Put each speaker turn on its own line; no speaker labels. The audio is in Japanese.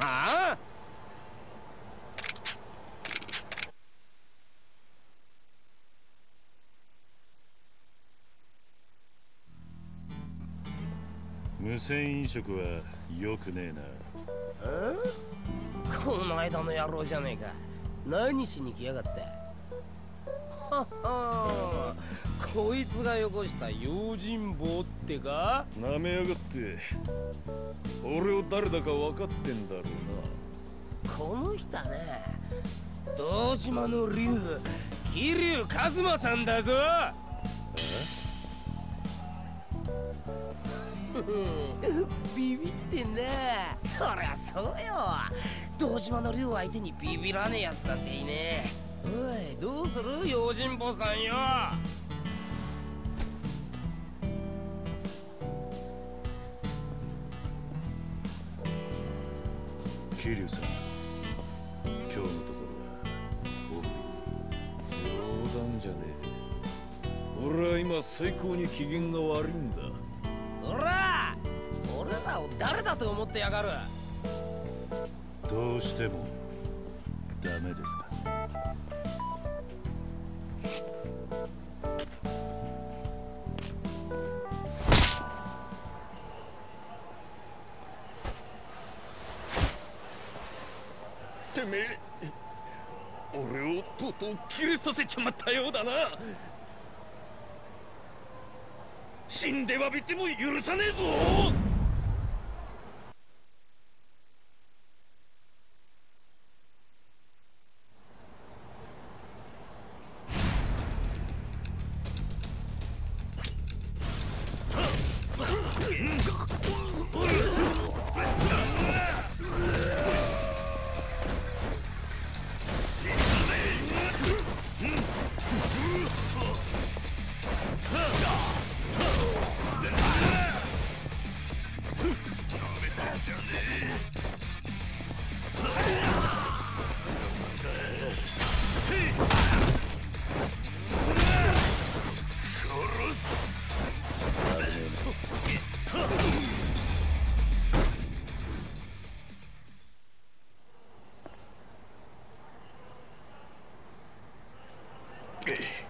あ。
無銭飲食はよくねえな。
えこの間の野郎じゃねえか。何しに来やがった？ははこいつがよこした用心棒ってか？
なめやがって俺を誰だか分かってんだろう
な。この人ね堂島の竜桐生一馬さんだぞ。ビビってんなそりゃそうよ。堂島の竜相手にビビらねえやつなんていねえ。おいどうする？用心棒さんよ
桐生さん。今日のところは。冗談じゃねえ。俺は今最高に機嫌が悪いんだ。
おら俺らを誰だと思ってやがる？
どうしてもダメですか
てめえ俺をとうとう切れさせちまったようだな。死んで詫びても許さねえぞ。Okay.